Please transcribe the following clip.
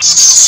Yes.